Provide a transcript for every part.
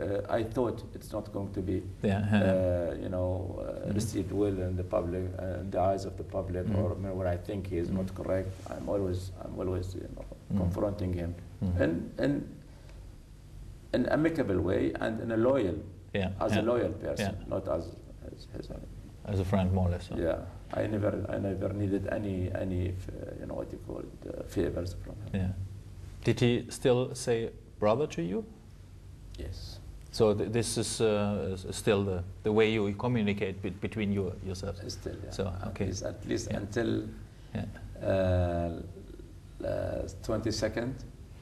uh, I thought it's not going to be, Yeah. uh, you know, uh, Mhm. received well in the public, uh, in the eyes of the public, Mhm. or you know, where I think he is Mhm. not correct. I'm always, I'm always, you know, Mhm. confronting him Mhm. in, in an amicable way and in a loyal, yeah. as yeah. a loyal person, Yeah. not as, as his own. As a friend, more or less. Yeah, I never, I never needed any, any, uh, you know, what you call it, uh, favors from him. Yeah. Did he still say brother to you? Yes. So th this is uh, still the, the way you communicate be between you yourselves. Still, yeah. So, At least, at least Yeah. until Yeah. uh, uh, 22nd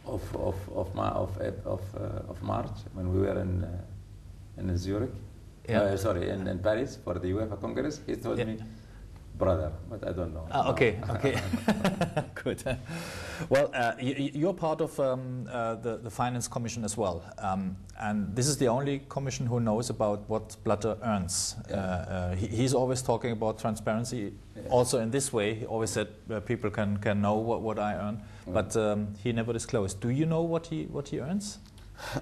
of of of, Ma- of, of, uh, of March when we were in uh, in Zurich. Yeah. Uh, sorry, in, in Paris for the UEFA Congress. He told Yeah. me, brother, but I don't know. Ah, okay, okay, good. Well, uh, you're part of um, uh, the, the Finance Commission as well, um, and this is the only commission who knows about what Blatter earns. Uh, uh, he, he's always talking about transparency. Yeah. Also, in this way, he always said uh, people can, can know what, what I earn, Mm. but um, he never disclosed. Do you know what he what he earns?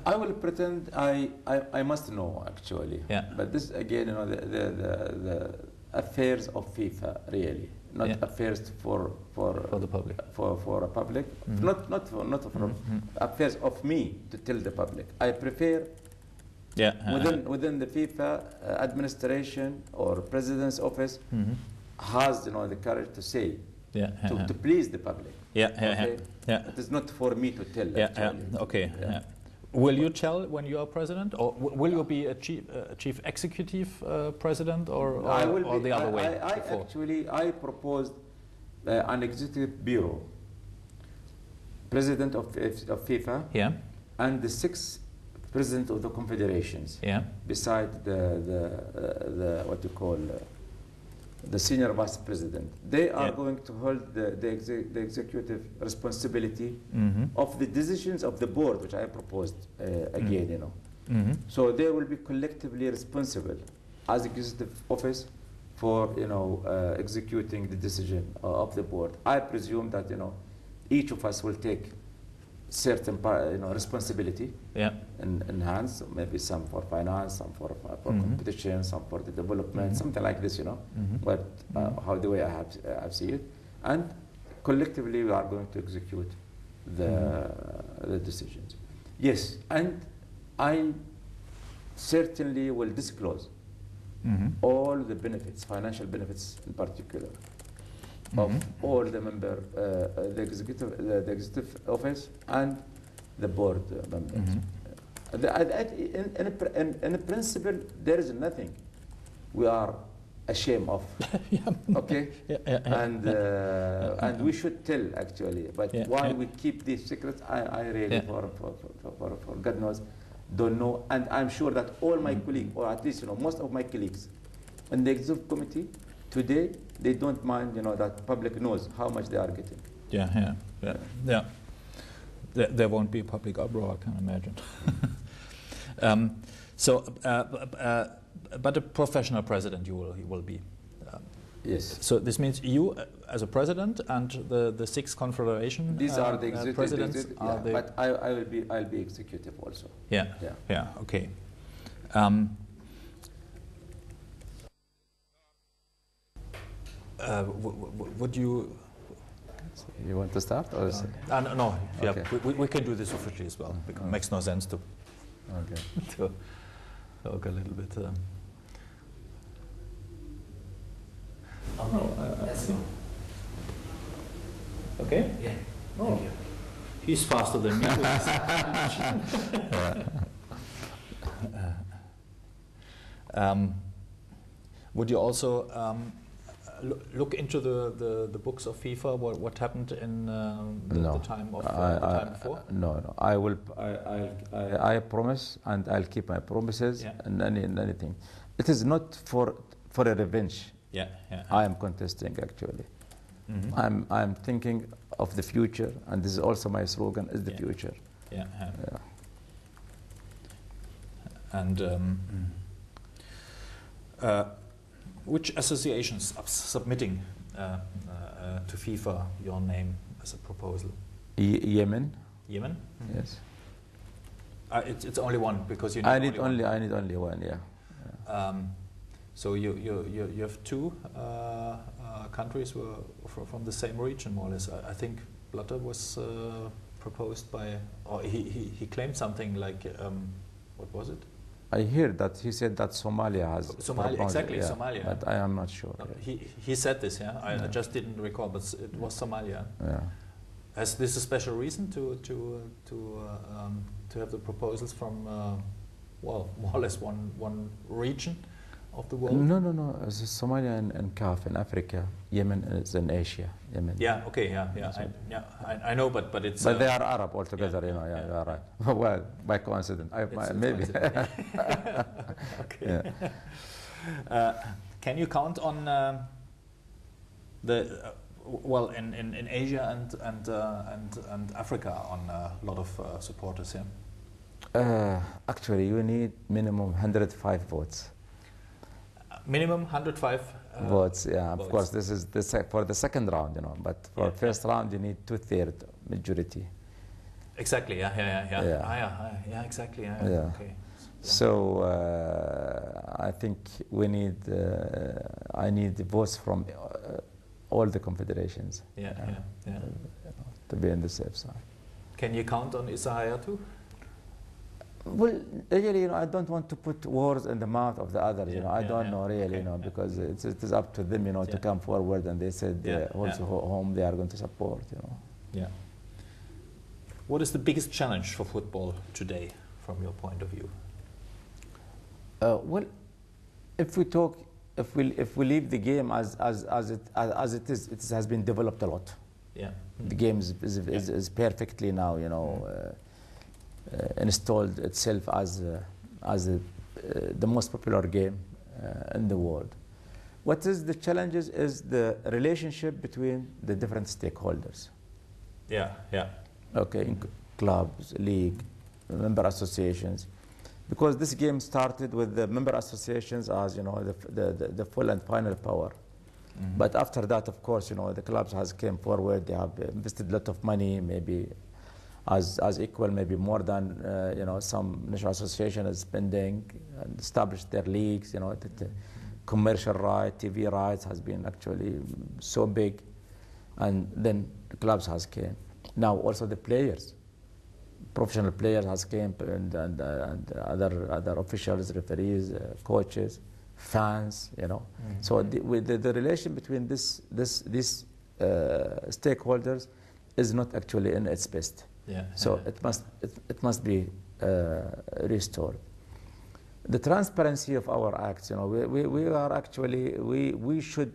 I will pretend I, I, I must know actually. Yeah. But this again, you know, the, the, the, the affairs of FIFA really, not Yeah. affairs for for For the public. for for a public, Mhm. not not for not for Mhm. affairs of me to tell the public. I prefer Yeah. within within the FIFA uh, administration or president's office Mhm. has you know the courage to say Yeah. to, to please the public. yeah, yeah, yeah, Okay? yeah. It is not for me to tell. Yeah, yeah, okay. Yeah. Yeah. Will you tell when you are president, or w- will you be a chief, uh, chief executive uh, president, or, or, I will or be, the other I, way? I, I actually I proposed uh, an executive bureau, president of, of FIFA, yeah, and the six president of the confederations, yeah, beside the the, uh, the what you call uh, the senior vice president. They are Yeah. going to hold the the, exe- the executive responsibility mm-hmm. of the decisions of the board, which I proposed uh, again. You know. Mm-hmm. So they will be collectively responsible as executive office for you know uh, executing the decision uh, of the board. I presume that you know each of us will take certain you know responsibility yeah, in, in hands. Maybe some for finance, some for for Mhm. competition, some for the development, Mhm. something like this. You know, Mhm. but uh, Mhm. how the way I have uh, I see it, and collectively we are going to execute the Mhm. the decisions. Yes, and I certainly will disclose mm-hmm. all the benefits, financial benefits in particular, of Mhm. all the member, uh, uh, the executive, the, the executive office and the board members. Mhm. Uh, the- in, in, in, in principle, there is nothing we are ashamed of. yeah. Okay, yeah, yeah, and uh, and we should tell actually. But why we keep these secrets, I, I really for, for, for, for, for God knows don't know. And I'm sure that all my Mhm. colleagues, or at least you know most of my colleagues, in the executive committee today, they don't mind you know that public knows how much they are getting. yeah, yeah, yeah, yeah. There, there won't be a public uproar, I can imagine. um, so, uh, uh, but a professional president you will, you will be. Um, Yes. So this means you, uh, as a president, and the the six confederation. These uh, are the uh, executive, presidents. executive- are yeah, the- but I, I will be I'll be executive also. yeah, Yeah. yeah, okay. Um, uh, w- w- would you? You want to start or? is- Uh, no, no, yeah, Okay. we, we, we can do this officially as well. Because it makes no sense to Okay. to talk a little bit. Um, oh, uh, okay. Yeah. Oh, he's faster than me. um, would you also um, loo- look into the, the, the books of FIFA? What, what happened in um, the, No. the time of uh, I, the I- time before? no, no. I will. I, I, I, I promise, and I'll keep my promises Yeah. and any and anything. It is not for for a revenge. Yeah, yeah. I am contesting actually. Mhm. I'm I'm thinking of the future, and this is also my slogan: is the Yeah. future. yeah, yeah. Yeah. And um, uh, which associations are submitting uh, uh, uh, to FIFA your name as a proposal? Ye- Yemen, Yemen? yes. Uh, it's, it's only one because you need I need only, only I need only one. Yeah. Um, so you, you, you, you have two uh, uh, countries from the same region, more or less. I, I think Blatter was uh, proposed by, or he, he, he claimed something like, um, what was it? I hear that he said that Somalia has Somalia, exactly, yeah, Somalia. but I am not sure. No, he, he said this, yeah? I, I just didn't recall, but it was Somalia. Yeah. Has this a special reason to, to, uh, to, uh, um, to have the proposals from, uh, well, more or less one, one region of the world? No, no, no. It's Somalia and, and CAF in Africa. Yemen is in Asia. Yemen. Yeah, okay, yeah, yeah, I, yeah, I, I know, but, but it's... But uh, they are Arab altogether, yeah, you know. Yeah, yeah, you are right. well, by coincidence, I, my- maybe. coincidence. okay. Uh, can you count on um, the uh, well in, in, in Asia and and uh, and and Africa on a lot of uh, supporters here? Uh, actually, you need minimum 105 votes. Uh, minimum 105 uh, votes, yeah. Of course, this is the sec- for the second round, you know. But for Yeah, first round, you need two-third majority. Exactly. Yeah. Yeah. Yeah. Yeah. Yeah. Ah, yeah, ah, yeah. Exactly. Yeah. Yeah. Okay. So uh, I think we need, uh, I need the votes from uh, all the confederations Yeah. Yeah. Yeah. Yeah. to be on the safe side. Can you count on Issa Hayatou? Well, really, you know, I don't want to put words in the mouth of the others. you Yeah, know, I don't yeah. know really, Okay, you know, because it's, it is up to them, you know, to come forward. And they said Yeah, uh, also yeah. whom they are going to support. You know. Yeah. What is the biggest challenge for football today, from your point of view? Uh, well, if we talk, if we if we leave the game as as as it as, as it is, it has been developed a lot. Yeah. The game is is, is, is perfectly now, you know, uh, uh, installed itself as uh, as a, uh, the most popular game uh, in the world. What is the challenges is the relationship between the different stakeholders. Yeah. Yeah. okay, in clubs, league, member associations, because this game started with the member associations as you know the, the, the, full and final power. Mhm. But after that, of course, you know the clubs has came forward. They have invested a lot of money, maybe as as equal, maybe more than uh, you know some national association is spending and established their leagues. You know, the, the commercial right, TV rights has been actually so big, and then the clubs has came. Now also the players, professional players has came and, and, and other other officials, referees, uh, coaches, fans. You know, Mhm. so the, with the, the relation between this this these uh, stakeholders is not actually in its best. Yeah. So yeah. it must it, it must be uh, restored. The transparency of our acts, you know, we, we, we are actually we we should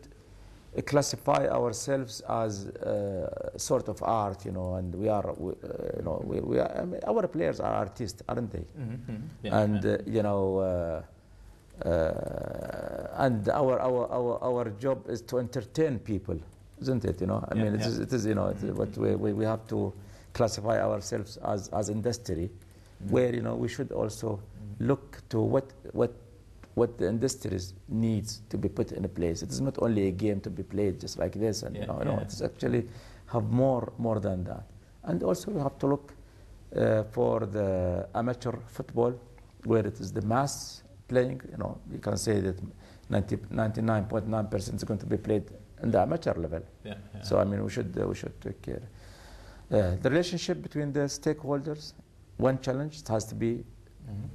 classify ourselves as uh, sort of art, you know, and we are, we, uh, you know, we, we are, I mean, our players are artists, aren't they? Mhm, mhm. Yeah, and yeah. uh, you know, uh, uh, and our, our our our job is to entertain people, isn't it? You know, I Yeah, mean, it is, it is you know, it's Mhm, what we, we we have to classify ourselves as as industry, Mhm. where you know we should also Mhm. look to what what what the industries needs to be put in a place. It is not only a game to be played just like this, and Yeah, you know, you know, yeah. it is actually have more more than that. And also we have to look uh, for the amateur football, where it is the mass playing. You know, you can say that 90, 99.9 percent is going to be played in the amateur level. Yeah, yeah. So I mean, we should uh, we should take care. Uh, the relationship between the stakeholders. One challenge has to be Mhm.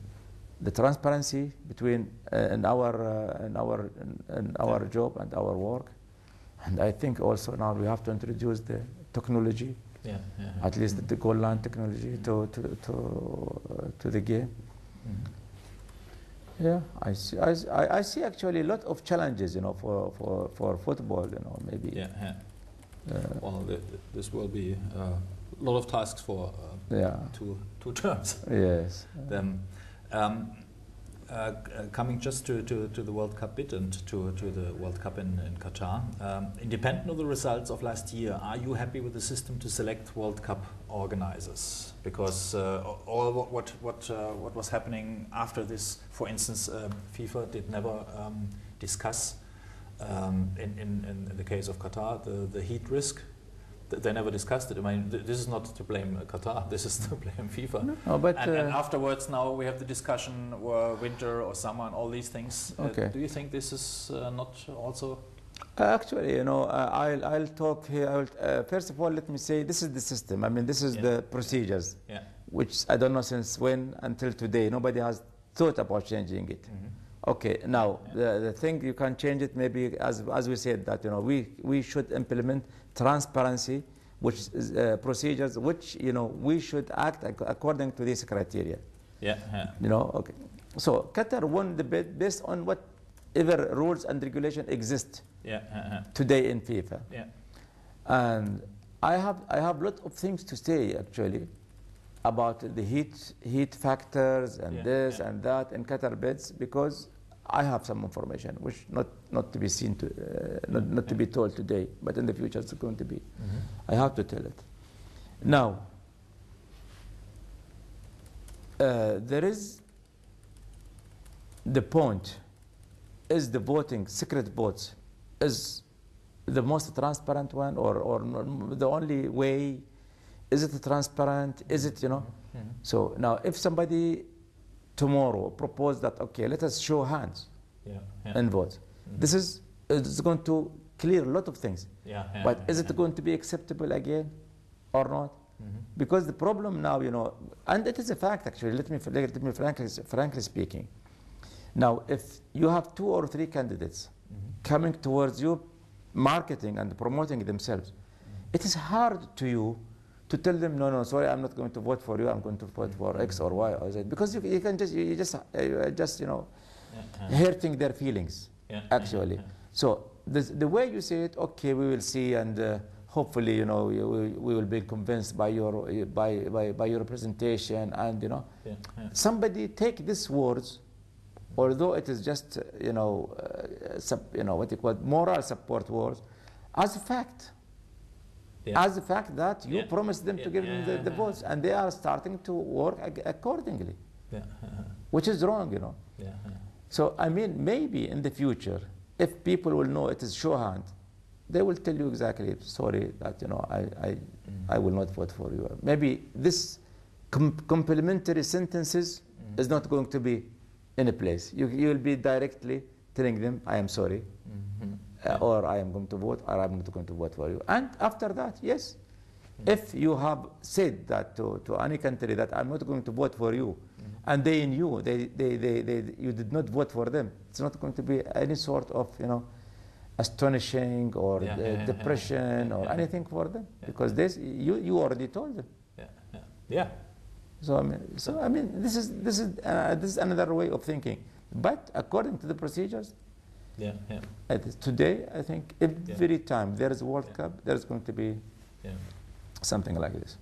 the transparency between uh, in our uh, in our in, in our Yeah. job and our work, and I think also now we have to introduce the technology, Yeah, yeah, at least the goal line technology, to to to uh, to the game. Mhm. Yeah, I see. I, I- see actually a lot of challenges, you know, for, for, for football, you know, maybe. Yeah, yeah. Well, th- th- this will be uh, a lot of tasks for uh, yeah. two two terms. Yes. Then, um, uh, uh, coming just to, to, to the World Cup bit and to, to the World Cup in, in Qatar, um, independent of the results of last year, are you happy with the system to select World Cup organizers? Because uh, all what what what, uh, what was happening after this, for instance, um, FIFA did never um, discuss um, in, in, in the case of Qatar the, the heat risk th- they never discussed it. I mean, th- this is not to blame uh, Qatar. This is to blame FIFA. No, no, but and, and uh, afterwards, now we have the discussion uh, winter or summer and all these things. Uh, do you think this is uh, not also? actually, you know, uh, I'll I'll talk here. I'll, uh, first of all, let me say this is the system. I mean, this is Yeah. the procedures, Yeah. which I don't know since when until today. Nobody has thought about changing it. Okay, now the, the thing you can change it maybe as as we said that you know we we should implement transparency, which is uh, procedures which you know we should act ac- according to these criteria. Yeah. Yeah. You know, okay. So Qatar won the bid based on whatever rules and regulation exist Yeah. Yeah. today in FIFA, Yeah. and I have I have a lot of things to say actually about the heat heat factors and Yeah, this yeah. and that in Qatar beds because I have some information which not not to be seen to uh, not, not to be told today, but in the future it's going to be. Mhm. I have to tell it. Now, uh, there is the point is the voting, secret votes, is the most transparent one or, or the only way? Is it transparent? Is it, you know? Mhm. So now if somebody tomorrow propose that, okay, let us show hands Yeah. Yeah. and vote, Mhm. this is it's going to clear a lot of things. yeah. yeah, But is it going to be acceptable again or not? Mhm. Because the problem now, you know, and it is a fact actually, let me, let me frankly, frankly speaking. Now, if you have two or three candidates Mhm. coming towards you, marketing and promoting themselves, it is hard to you to tell them, no, no, sorry, I'm not going to vote for you, I'm going to vote for X or Y or Z. Because you, you can just, you, you just, uh, you are just, you know, Yeah. Hurting their feelings, Yeah. actually. Yeah. So this, the way you say it, okay, we will see, and uh, hopefully, you know, we, we will be convinced by your by, by, by your presentation, and you know, somebody take these words, although it is just you know, uh, sub, you know what you call moral support words, as a fact, Yeah. as a fact that you Yeah. promised them to give them the, the votes, and they are starting to work accordingly, which is wrong, you know. So I mean, maybe in the future, if people will know it is shorthand, they will tell you exactly, sorry, that you know, I, I, Mm. I will not vote for you. Maybe this com- complementary sentences Mhm. is not going to be in a place. You, you will be directly telling them, I am sorry, Mhm. Uh, or I am going to vote, or I'm not going to vote for you. And after that, yes, if you have said that to, to any country that I'm not going to vote for you, Mhm. and they knew they, they, they, they, you did not vote for them, it's not going to be any sort of, you know, astonishing or Yeah, yeah, depression yeah, or anything for them because this you, you already told them. Yeah. Yeah. Yeah. So I mean, so I mean, this is this is uh, this is another way of thinking. But according to the procedures, Yeah. Yeah. today I think every time there is a World Yeah. Cup, there is going to be Yeah. something like this.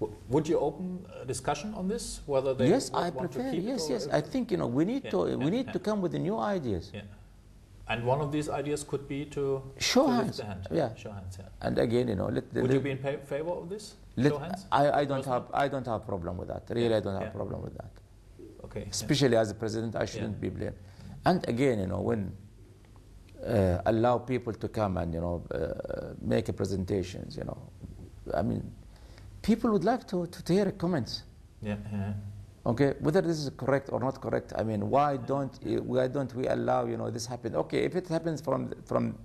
W- Would you open a discussion on this? Whether they yes, I prefer. Yes, yes. I think you know we need Yeah, to yeah, we need yeah. to come with the new ideas. Yeah. And one of these ideas could be to, Show to hands. the hand. Yeah. Show hands. Yeah. And again, you know, let the, Would you be in favor of this? let- Show hands. I, I don't have I don't have problem with that. Really, I don't have yeah. a problem with that. Okay. yeah. Especially as a president, I shouldn't be blamed. And again, you know, when uh, allow people to come and you know uh, make a presentations, you know, I mean, people would like to, to hear comments. Yeah. yeah. Okay, whether this is correct or not correct. I mean, why don't why don't we allow you know this happen? Okay, if it happens from the- from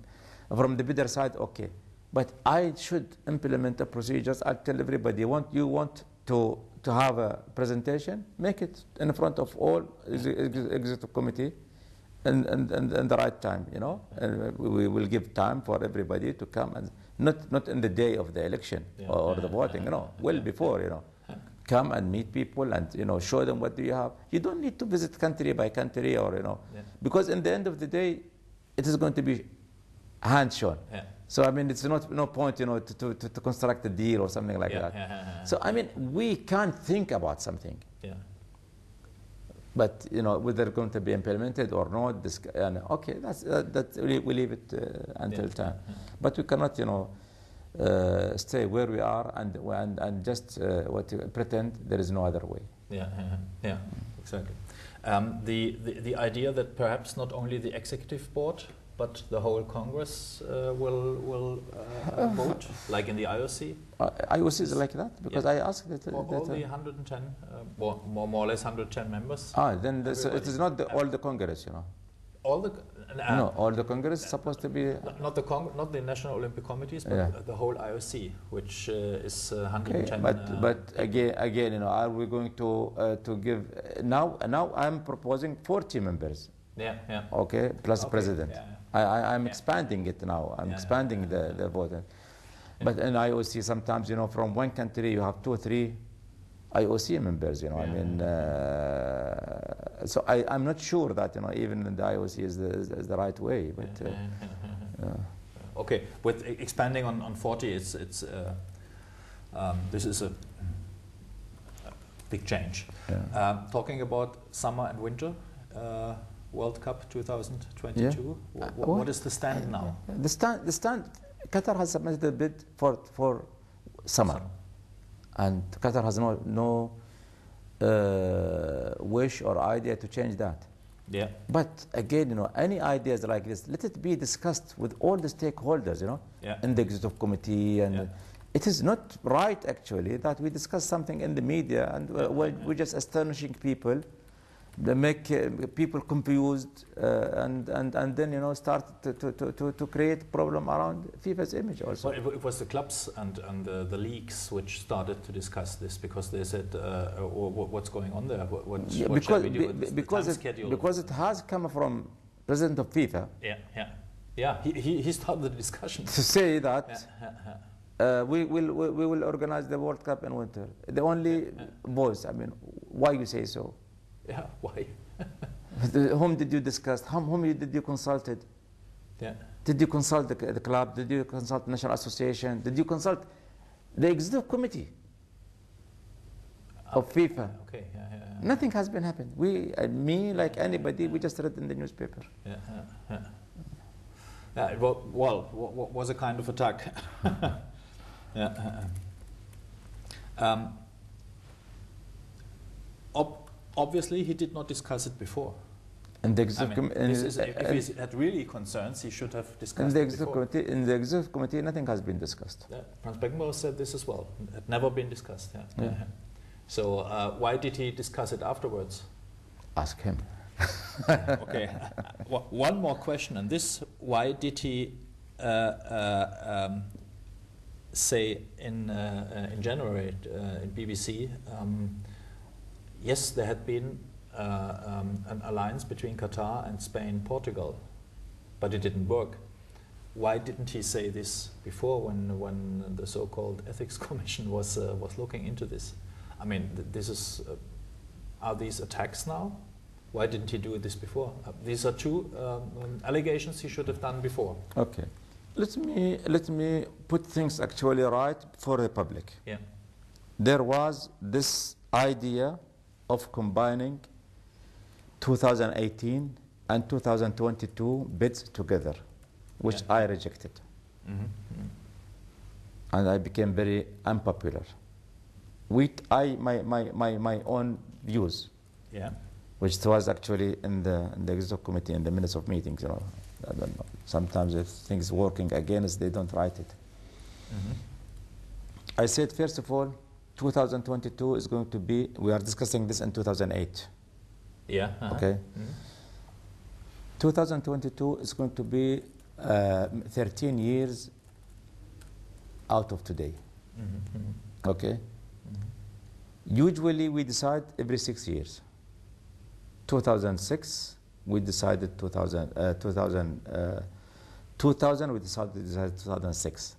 from the bidder side, okay, but I should implement the procedures. I'll tell everybody. Want you want to to have a presentation? Make it in front of all ex- ex- executive committee, and and, and, and the right time. You know, and we will give time for everybody to come and not not in the day of the election Yeah. or, or the voting. You know, well before. You know come and meet people and you know show them what do you have you don't need to visit country by country or you know Yeah. because in the end of the day it is going to be hand shown Yeah. so i mean it's not no point you know to, to, to, construct a deal or something like that so i mean we can't think about something yeah. But you know whether it's going to be implemented or not this and okay that's uh, that we, we leave it uh, until Yeah, time yeah. but we cannot you know uh, stay where we are and and, and just uh, what pretend there is no other way Yeah, yeah, yeah, exactly. Um, the, the, the idea that perhaps not only the executive board but the whole Congress uh, will will uh, vote, like in the IOC. Uh, IOC is like that because Yeah. I asked that. All, that all the 110, uh, more, more more or less 110 members. ah, then this, it everybody. not the, all the Congress, you know. All the uh, no, all the Congress is supposed to be. Not, the Cong- not the National Olympic Committees, but Yeah. the whole IOC, which uh, is uh, Okay, 110. but uh, but again again you know are we going to uh, to give now now I'm proposing 40 members yeah, yeah. okay plus Okay, president yeah, yeah. I, I I'm Yeah. expanding it now. I'm Yeah, expanding yeah, the the vote but in IOC sometimes you know from one country you have two or three IOC members you know I mean uh, so I I'm not sure that you know even the IOC is the is, is the right way but uh. Okay, with expanding on, on 40, it's it's uh, um, this is a, big change. Um, talking about summer and winter uh, World Cup 2022, wh- Uh, what? what is the stand now? The stand, the stand, Qatar has submitted a bid for for summer, and Qatar has no no uh, wish or idea to change that. Yeah, But again, you know, any ideas like this, let it be discussed with all the stakeholders, you know, yeah, in the executive committee, and Yeah. it is not right actually that we discuss something in the media and uh, Yeah, we're, we're just astonishing people. They make uh, people confused uh, and, and, and then you know start to, to, to, to, create problem around FIFA's image also. Well, it, it was the clubs and, and the, the leagues which started to discuss this because they said, uh, uh, wh- what's going on there? What, what, Yeah, what because we do? be- because time it, schedule? because it has come from president of FIFA yeah, yeah, yeah. He, he, he started the discussion. to say that yeah, yeah. uh, we will we, we will organize the World Cup in winter. The only Yeah. voice. I mean, why you say so? Yeah, why? whom did you discuss? Whom, whom did you consulted? Yeah, Did you consult the, the club? Did you consult the national association? Did you consult the executive committee of FIFA? okay, yeah, yeah, yeah. Nothing has been happened. We, uh, me, like anybody, we just read in the newspaper. Yeah, yeah, yeah. Yeah, it wa- well, wa- was a kind of attack. yeah. Um, ob- obviously, he did not discuss it before. In the I executive, mean, com- is, if, in- he had really concerns, he should have in discussed the it executive before. committee, in the executive committee, nothing has been discussed. Yeah, Franz Beckenbauer said this as well. It had never been discussed. Yeah. Yeah. yeah. So uh, why did he discuss it afterwards? Ask him. okay. One more question on this. Why did he uh, uh, um, say in, uh, uh, in January uh, in BBC, um, yes, there had been uh, um, an alliance between Qatar and Spain, Portugal, but it didn't work. Why didn't he say this before when, when the so-called ethics commission was, uh, was looking into this? I mean, th- this is, uh, are these attacks now? Why didn't he do this before? Uh, these are two um, um, allegations he should have done before. Okay. Let me let me put things actually right for the public. Yeah. There was this idea of combining 2018 and 2022 bids together, which Yeah. I rejected, Mm-hmm. and I became very unpopular. With I my, my, my, my own views, Yeah. which was actually in the, in the executive committee in the minutes of meetings. You know, I don't know. Sometimes if things working against, they don't write it. Mm-hmm. I said first of all, 2022 is going to be. We are discussing this in 2008. Yeah. uh-huh. Okay. Mhm. 2022 is going to be uh, 13 years out of today. Mhm, mhm, Okay. mhm. Usually we decide every six years. 2006 we decided 2000. Uh, 2000. Uh, 2000 we decided, decided 2006.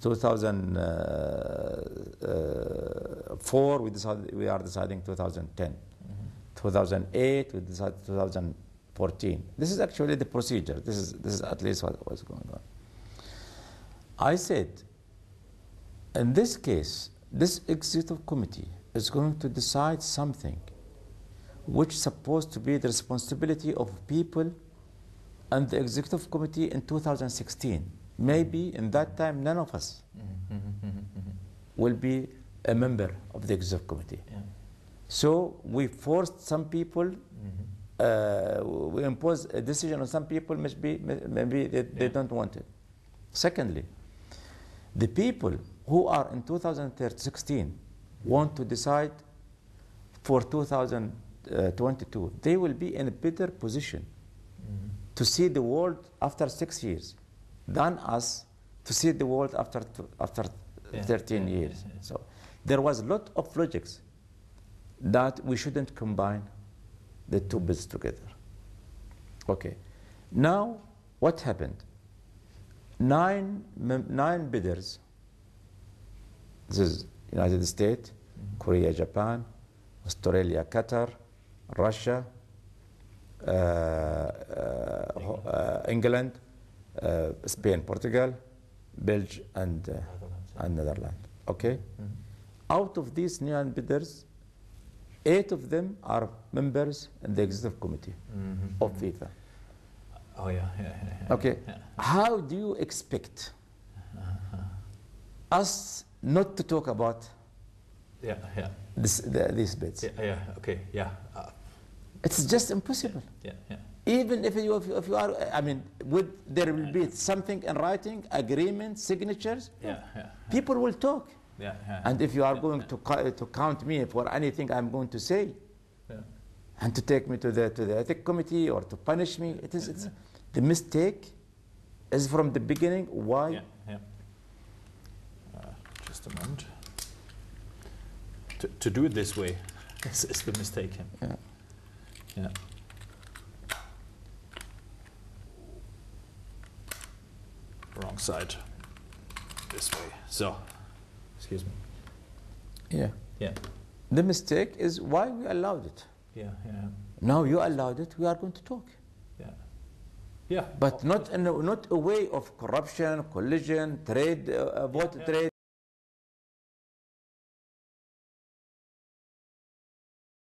Mhm. 2004 we decided we are deciding 2010. Mhm. 2008 we decided 2014. This is actually the procedure. This is this is at least what was going on. I said, in this case, this executive committee is going to decide something which is supposed to be the responsibility of people and the executive committee in 2016. Maybe in that time none of us Mhm, mhm, mhm, mhm. will be a member of the executive committee. Yeah. So we forced some people Mhm. uh, we impose a decision on some people, maybe, maybe they, they Yeah. don't want it. Secondly, the people who are in 2016 want to decide for 2022, they will be in a better position Mhm. to see the world after six years than us to see the world after, after Yeah, 13 yeah, years. yeah. So there was a lot of logics that we shouldn't combine the two bids together. Okay. Now, what happened? Nine, nine bidders, this is United States, Korea, Japan, Australia, Qatar, Russia, uh, uh, ho- uh, England, Spain, Portugal, Belgium, and, uh, Netherlands, and Netherlands. Okay? Mhm. Out of these nine bidders, eight of them are members in the executive committee Mhm. of FIFA. Oh yeah, yeah, yeah. yeah, Okay. How do you expect us not to talk about Yeah, yeah, this, the, these bids? yeah, yeah. Okay, yeah, uh, It's just impossible. yeah, yeah. Even if you, if you- if you are, I mean, would there will be something in writing, agreement, signatures, Yeah, yeah, people will talk. yeah, yeah. And if you are Yeah, going to, to count me for anything I'm going to say, yeah. and to take me to the to the ethic committee or to punish me, it is it's, the mistake is from the beginning. Why? Yeah, yeah. Uh, just a moment. To, to do it this way is, is the mistake. yeah. Yeah. Yeah. Wrong side. This way. So, excuse me. Yeah. Yeah, The mistake is why we allowed it. yeah, yeah, Now you allowed it. We are going to talk, yeah. Yeah. but not in a, not a way of corruption, collision, trade, uh, uh, vote yeah, trade,